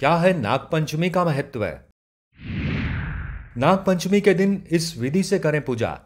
क्या है नाग पंचमी का महत्व? नाग पंचमी के दिन इस विधि से करें पूजा।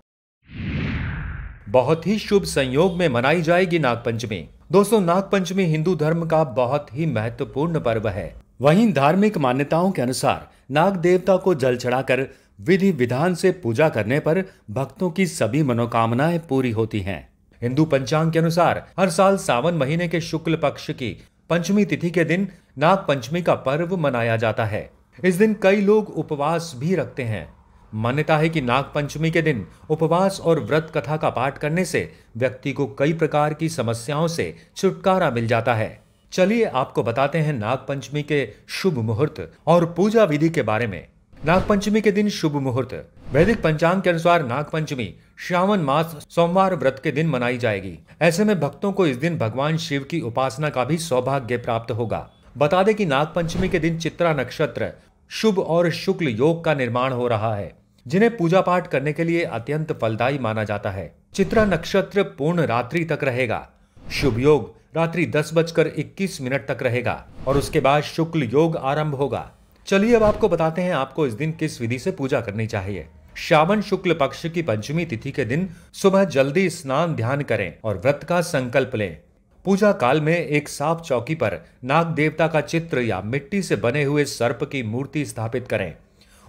बहुत ही शुभ संयोग में मनाई जाएगी नाग पंचमी दोस्तों नाग पंचमी हिंदू धर्म का बहुत ही महत्वपूर्ण पर्व है। वहीं धार्मिक मान्यताओं के अनुसार नाग देवता को जल चढ़ाकर विधि विधान से पूजा करने पर भक्तों की सभी मनोकामनाएँ पूरी होती हैं। हिंदू पंचांग के अनुसार हर साल सावन महीने के शुक्ल पक्ष की पंचमी तिथि के दिन नाग पंचमी का पर्व मनाया जाता है। इस दिन कई लोग उपवास भी रखते हैं। मान्यता है कि नाग पंचमी के दिन उपवास और व्रत कथा का पाठ करने से व्यक्ति को कई प्रकार की समस्याओं से छुटकारा मिल जाता है। चलिए आपको बताते हैं नाग पंचमी के शुभ मुहूर्त और पूजा विधि के बारे में। नाग पंचमी के दिन शुभ मुहूर्त। वैदिक पंचांग के अनुसार नागपंचमी, श्रावण मास, सोमवार व्रत के दिन मनाई जाएगी। ऐसे में भक्तों को इस दिन भगवान शिव की उपासना का भी सौभाग्य प्राप्त होगा। बता दें कि नागपंचमी के दिन चित्रा नक्षत्र, शुभ और शुक्ल योग का निर्माण हो रहा है, जिन्हें पूजा पाठ करने के लिए अत्यंत फलदायी माना जाता है। चित्रा नक्षत्र पूर्ण रात्रि तक रहेगा। शुभ योग रात्रि दस बजकर इक्कीस मिनट तक रहेगा और उसके बाद शुक्ल योग आरंभ होगा। चलिए अब आपको बताते हैं आपको इस दिन किस विधि से पूजा करनी चाहिए। श्रावण शुक्ल पक्ष की पंचमी तिथि के दिन सुबह जल्दी स्नान ध्यान करें और व्रत का संकल्प लें। पूजा काल में एक साफ़ चौकी पर नाग देवता का चित्र या मिट्टी से बने हुए सर्प की मूर्ति स्थापित करें।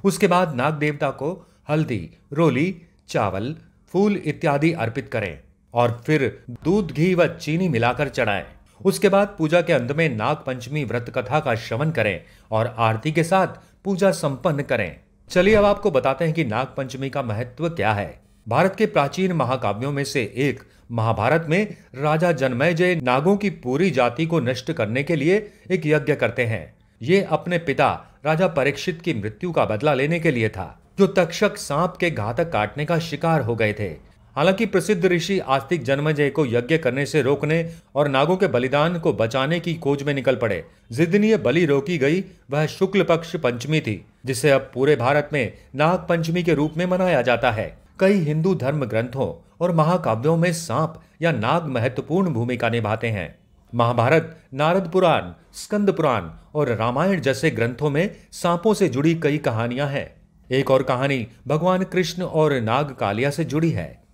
उसके बाद नाग देवता को हल्दी, रोली, चावल, फूल इत्यादि अर्पित करें और फिर दूध, घी व चीनी मिलाकर चढ़ाएँ। उसके बाद पूजा के अंत में नाग पंचमी व्रत कथा का श्रवण करें और आरती के साथ पूजा संपन्न करें। चलिए अब आपको बताते हैं कि नाग पंचमी का महत्व क्या है। भारत के प्राचीन महाकाव्यों में से एक, महाभारत में राजा जन्मेजय नागों की पूरी जाति को नष्ट करने के लिए एक यज्ञ करते हैं। ये अपने पिता, राजा परीक्षित की मृत्यु का बदला लेने के लिए था, जो तक्षक सांप के घातक काटने का शिकार हो गए थे। हालाँकि प्रसिद्ध ऋषि आस्तिक जन्मजय को यज्ञ करने से रोकने और नागों के बलिदान को बचाने की खोज में निकल पड़े। जिदनीय बलि रोकी गई, वह शुक्ल पक्ष पंचमी थी, जिसे अब पूरे भारत में नाग पंचमी के रूप में मनाया जाता है। कई हिंदू धर्म ग्रंथों और महाकाव्यों में सांप या नाग महत्वपूर्ण भूमिका निभाते हैं। महाभारत, नारद पुराण, स्कंद पुराण और रामायण जैसे ग्रंथों में सांपों से जुड़ी कई कहानियाँ हैं। एक और कहानी भगवान कृष्ण और नाग कालिया से जुड़ी है।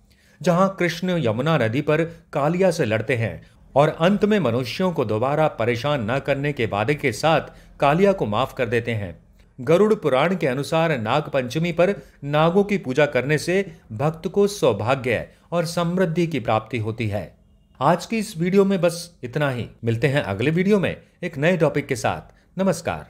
जहाँ कृष्ण यमुना नदी पर कालिया से लड़ते हैं और अंत में मनुष्यों को दोबारा परेशान न करने के वादे के साथ कालिया को माफ़ कर देते हैं। गरुड़ पुराण के अनुसार नाग पंचमी पर नागों की पूजा करने से भक्त को सौभाग्य और समृद्धि की प्राप्ति होती है। आज की इस वीडियो में बस इतना ही। मिलते हैं अगले वीडियो में एक नए टॉपिक के साथ। नमस्कार।